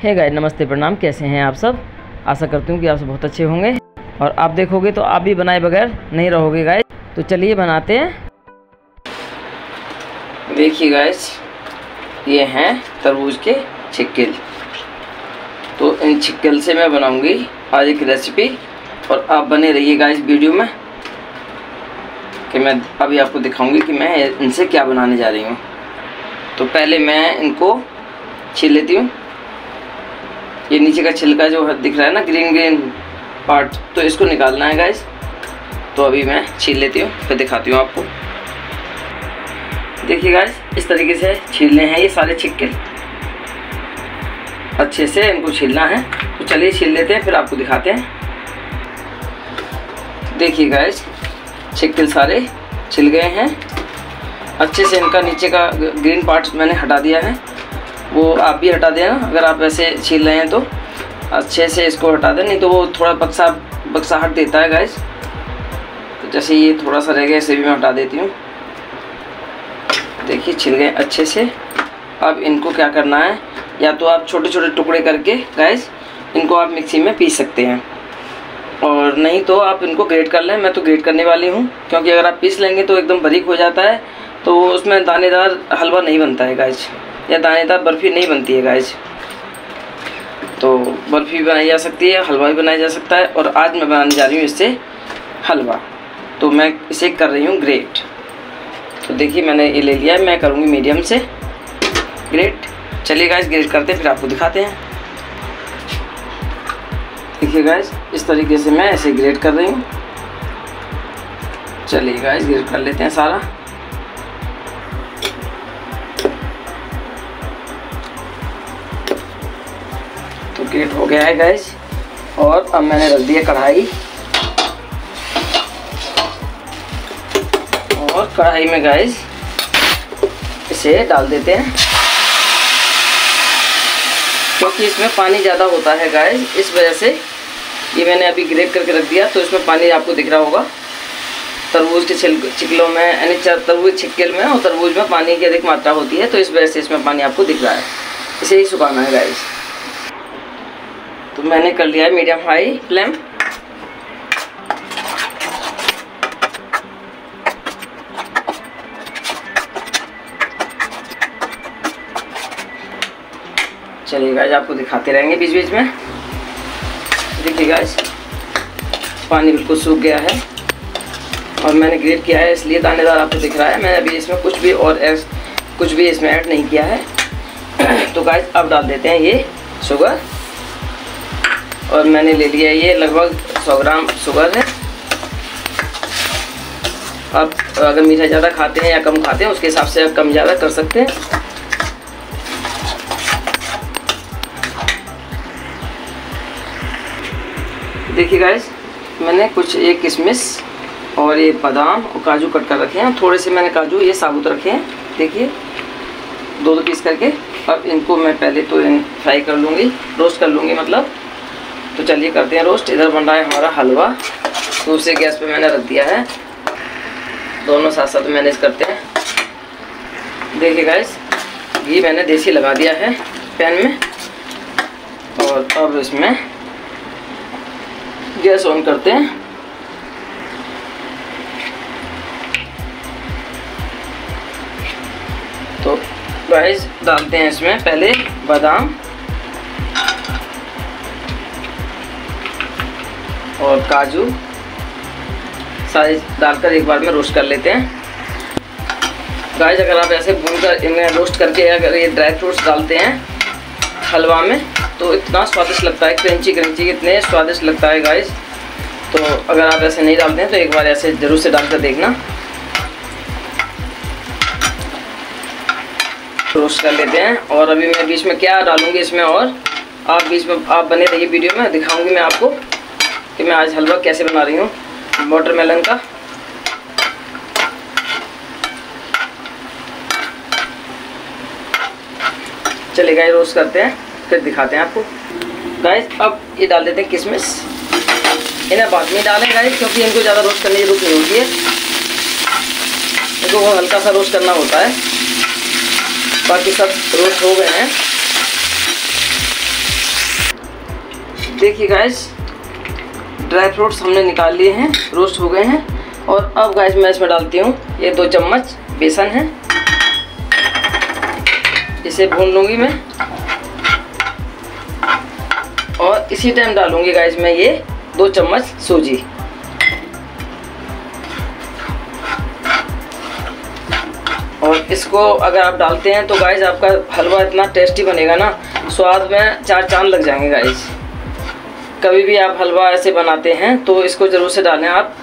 Hey guys नमस्ते, प्रणाम। कैसे हैं आप सब? आशा करती हूँ कि आप सब बहुत अच्छे होंगे। और आप देखोगे तो आप भी बनाए बगैर नहीं रहोगे गाइस तो चलिए बनाते हैं। देखिए गाइस ये हैं तरबूज के छिक्किल। तो इन छिक्किल से मैं बनाऊँगी आज एक रेसिपी और आप बने रहिए गाइस वीडियो में कि मैं अभी आपको दिखाऊँगी कि मैं इनसे क्या बनाने जा रही हूँ। तो पहले मैं इनको छील लेती हूँ। ये नीचे का छिलका जो दिख रहा है ना ग्रीन ग्रीन पार्ट तो इसको निकालना है गाइस तो अभी मैं छील लेती हूँ, फिर दिखाती हूँ आपको। देखिए गाइस इस तरीके से छीलने हैं ये सारे छिक्के अच्छे से इनको छीलना है। तो चलिए छील लेते हैं, फिर आपको दिखाते हैं। देखिए गाइस छिक्के सारे छिल गए हैं। अच्छे से इनका नीचे का ग्रीन पार्ट मैंने हटा दिया है। वो आप भी हटा देना अगर आप वैसे छील रहे हैं तो। अच्छे से इसको हटा दें, नहीं तो वो थोड़ा बक्सा बक्सा हट देता है गैस तो जैसे ये थोड़ा सा रह गया, इसे भी मैं हटा देती हूँ। देखिए, छिल गए अच्छे से। अब इनको क्या करना है, या तो आप छोटे छोटे टुकड़े करके गैस इनको आप मिक्सी में पीस सकते हैं। और नहीं तो आप इनको ग्रेट कर लें, मैं तो ग्रेट करने वाली हूँ, क्योंकि अगर आप पीस लेंगे तो एकदम बारीक हो जाता है तो उसमें दानेदार हलवा नहीं बनता है गाइस या दानेदार बर्फ़ी नहीं बनती है गाइस तो बर्फ़ी बनाई जा सकती है, हलवा भी बनाया जा सकता है, और आज मैं बनाने जा रही हूँ इससे हलवा। तो मैं इसे कर रही हूँ ग्रेट तो देखिए, मैंने ये ले लिया है मैं करूँगी मीडियम से ग्रेट चलिए गाइस ग्रेट करते हैं, फिर आपको दिखाते हैं। देखिए गाइस इस तरीके से मैं ऐसे ग्रेट कर रही हूँ। चलिए गाइस ग्रेट कर लेते हैं सारा। ग्रेट हो गया है गैस और अब मैंने रख दिया कढ़ाई. और कढ़ाई में गैस इसे डाल देते हैं. क्योंकि इसमें पानी ज़्यादा होता है गैस इस वजह से ये मैंने अभी ग्रेट करके रख दिया तो इसमें पानी आपको दिख रहा होगा. तरबूज के छिल चिकलों में, यानी तरबूज छिक्कल में और तरबूज में पानी की अधिक मात्रा होती है तो इस वजह से इसमें पानी आपको दिख रहा है. इसे ही सुखाना है गाइस तो मैंने कर लिया है मीडियम हाई फ्लेम। चलिए गाइस आपको दिखाते रहेंगे बीच बीच में। देखिए गाइस पानी बिल्कुल सूख गया है और मैंने ग्रेट किया है इसलिए दानेदार आपको दिख रहा है। मैंने अभी इसमें कुछ भी और एस, कुछ भी इसमें ऐड नहीं किया है। तो गाइस अब डाल देते हैं ये शुगर और मैंने ले लिया ये लगभग 100 ग्राम शुगर है। आप अगर मीठा ज़्यादा खाते हैं या कम खाते हैं, उसके हिसाब से आप कम ज़्यादा कर सकते हैं। देखिए गाइस मैंने कुछ एक किशमिश और ये बादाम और काजू कट कर रखे हैं। थोड़े से मैंने काजू, ये साबुत रखे हैं। देखिए, दो दो पीस करके। अब इनको मैं पहले तो फ्राई कर लूँगी रोस्ट कर लूँगी मतलब। तो चलिए करते हैं रोस्ट। इधर बन रहा है हमारा हलवा। दूसरे गैस पे मैंने रख दिया है। दोनों साथ साथ मैनेज करते हैं। देखिए गाइस घी मैंने देसी लगा दिया है पैन में। और अब इसमें गैस ऑन करते हैं। तो गाइस डालते हैं इसमें पहले बादाम। और काजू। सारे डालकर एक बार में रोस्ट कर लेते हैं। गाइस अगर आप ऐसे भून कर इन्हें रोस्ट करके अगर ये ड्राई फ्रूट्स डालते हैं हलवा में तो इतना स्वादिष्ट लगता है क्रंची क्रंची इतने स्वादिष्ट लगता है गाइस तो अगर आप ऐसे नहीं डालते हैं तो एक बार ऐसे ज़रूर से डाल कर देखना। रोस्ट कर लेते हैं। और अभी मैं बीच में क्या डालूँगी इसमें और आप बीच में आप बने रहिए वीडियो में, दिखाऊँगी मैं आपको। कि मैं आज हलवा कैसे बना रही हूँ? वाटरमेलन का। चलिए गाइस रोस्ट करते हैं, फिर दिखाते हैं आपको। गाइस अब ये डाल देते हैं किशमिश। इन्हें बाद में डालें गाइस क्योंकि इनको ज़्यादा रोस्ट करने की ज़रूरत नहीं होती है। इनको वो हल्का सा रोस्ट करना होता है। बाकी सब रोस्ट हो गए हैं। देखिए गाइस ड्राई फ्रूट्स हमने निकाल लिए हैं, रोस्ट हो गए हैं। और अब गाइस मैं इसमें डालती हूँ, ये दो चम्मच बेसन है। इसे भून लूँगी मैं। और इसी टाइम डालूँगी गाइस मैं ये दो चम्मच सूजी। और इसको अगर आप डालते हैं तो गाइस आपका हलवा इतना टेस्टी बनेगा ना, स्वाद में चार चाँद लग जाएँगे गाइस कभी भी आप हलवा ऐसे बनाते हैं तो इसको ज़रूर से डालें आप।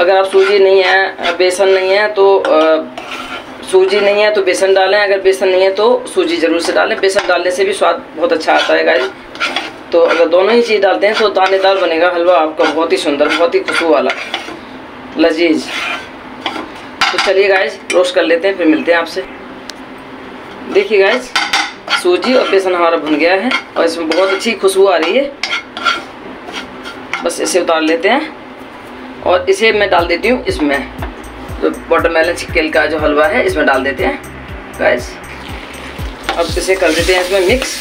अगर आप सूजी नहीं है, बेसन नहीं है तो सूजी नहीं है तो बेसन डालें। अगर बेसन नहीं है तो सूजी ज़रूर से डालें। बेसन डालने से भी स्वाद बहुत अच्छा आता है गाइस तो अगर दोनों ही चीज़ डालते हैं तो दानेदार बनेगा हलवा आपका। बहुत ही सुंदर, बहुत ही खुशबू वाला। लजीज। तो चलिए गाइज़ रोस्ट कर लेते हैं, फिर मिलते हैं आपसे। देखिए गाइज़ सूजी और बेसन हमारा भुन गया है और इसमें बहुत अच्छी खुशबू आ रही है। बस इसे उतार लेते हैं। और इसे मैं डाल देती हूँ इसमें। जो वाटरमेलन चिकेल का जो हलवा है, इसमें डाल देते हैं। गाइस अब इसे कर देते हैं इसमें मिक्स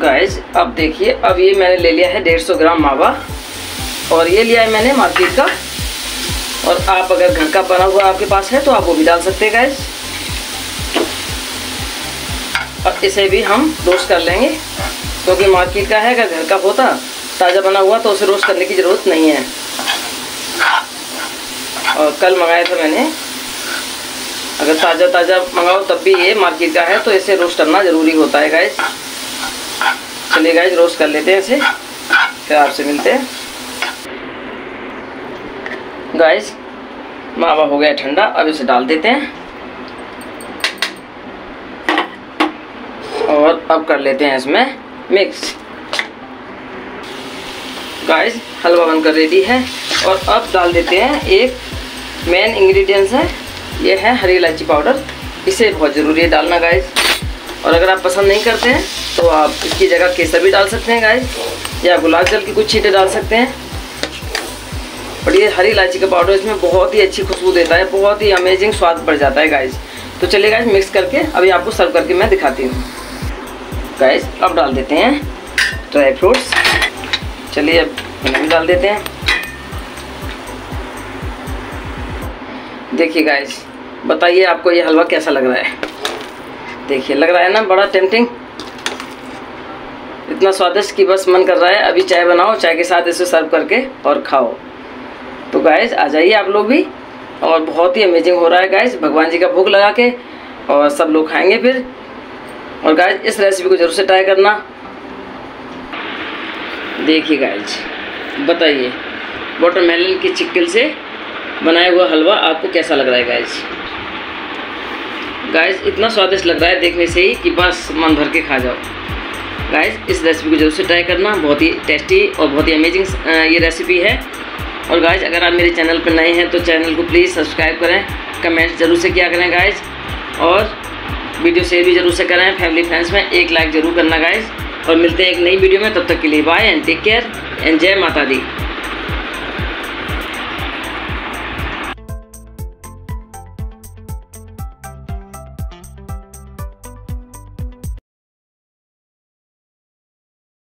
गाइस अब देखिए, अब ये मैंने ले लिया है डेढ़ सौ ग्राम मावा। और ये लिया है मैंने मार्केट का। और आप अगर घर का बना हुआ आपके पास है तो आप वो भी डाल सकते हैं गाइस अब इसे भी हम रोस्ट कर लेंगे। क्योंकि मार्केट का है, अगर घर का होता, ताज़ा बना हुआ तो उसे रोस्ट करने की ज़रूरत नहीं है। और कल मंगाया था मैंने। अगर ताज़ा ताज़ा मंगाओ, तब भी ये मार्केट का है तो इसे रोस्ट करना ज़रूरी होता है गाइज़ चलिए गाइज़ रोस्ट कर लेते हैं इसे। फिर आपसे मिलते हैं। गाइज़ मावा हो गया ठंडा, अब इसे डाल देते हैं। और अब कर लेते हैं इसमें मिक्स गाइस हलवा बनकर रेडी है। और अब डाल देते हैं एक मेन इंग्रेडिएंट्स है। ये है हरी इलायची पाउडर इसे बहुत ज़रूरी है डालना गाइस और अगर आप पसंद नहीं करते हैं तो आप इसकी जगह केसर भी डाल सकते हैं गाइस या गुलाब जल की कुछ छींटे डाल सकते हैं। और ये हरी इलायची का पाउडर इसमें बहुत ही अच्छी खुशबू देता है। बहुत ही अमेजिंग स्वाद बढ़ जाता है गाइस तो चलिए गाइस मिक्स करके अभी आपको सर्व करके मैं दिखाती हूँ। गाइस अब डाल देते हैं ड्राई फ्रूट्स चलिए अब इन्हें भी डाल देते हैं। देखिए गाइस बताइए आपको ये हलवा कैसा लग रहा है? देखिए, लग रहा है ना बड़ा टेम्पटिंग इतना स्वादिष्ट कि बस मन कर रहा है, अभी चाय बनाओ, चाय के साथ इसे सर्व करके और खाओ। तो गाइस आ जाइए आप लोग भी। और बहुत ही अमेजिंग हो रहा है गाइस भगवान जी का भोग लगा के। और सब लोग खाएँगे फिर। और गाइज़ इस रेसिपी को ज़रूर से ट्राई करना। देखिए गाइज़ बताइए वाटरमेलन की चिक्किल से बनाया हुआ हलवा आपको कैसा लग रहा है गाइज़ गाइज़ इतना स्वादिष्ट लग रहा है देखने से ही कि बस मन भर के खा जाओ। गाइज़ इस रेसिपी को ज़रूर से ट्राई करना, बहुत ही टेस्टी और बहुत ही अमेजिंग ये रेसिपी है। और गाइज़ अगर आप मेरे चैनल पर नए हैं तो चैनल को प्लीज़ सब्सक्राइब करें कमेंट ज़रूर से किया करें गाइज़ और वीडियो शेयर भी ज़रूर से करें, फैमिली, फ्रेंड्स में एक लाइक ज़रूर करना गाइज़ और मिलते हैं एक नई वीडियो में, तब तक के लिए bye and take care and जय माता दी।